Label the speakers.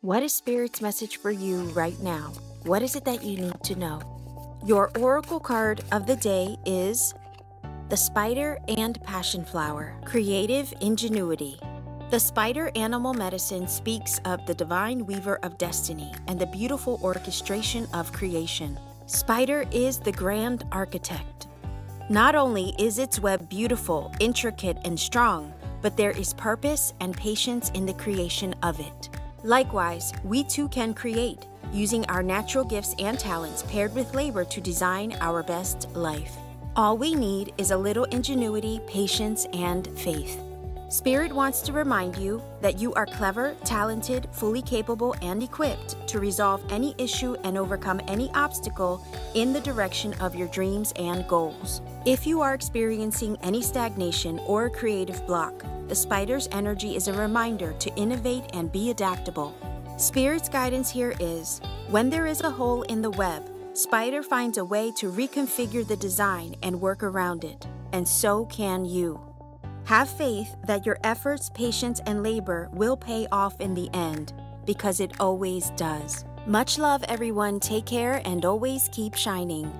Speaker 1: What is Spirit's message for you right now? What is it that you need to know? Your oracle card of the day is the Spider and Passion Flower Creative Ingenuity. The spider animal medicine speaks of the divine weaver of destiny and the beautiful orchestration of creation. Spider is the grand architect. Not only is its web beautiful, intricate, and strong, but there is purpose and patience in the creation of it. Likewise, we too can create, using our natural gifts and talents paired with labor to design our best life. All we need is a little ingenuity, patience, and faith. Spirit wants to remind you that you are clever, talented, fully capable, and equipped to resolve any issue and overcome any obstacle in the direction of your dreams and goals. If you are experiencing any stagnation or creative block, the spider's energy is a reminder to innovate and be adaptable. Spirit's guidance here is when there is a hole in the web, Spider finds a way to reconfigure the design and work around it, and so can you. Have faith that your efforts, patience, and labor will pay off in the end, because it always does. Much love, everyone. Take care and always keep shining.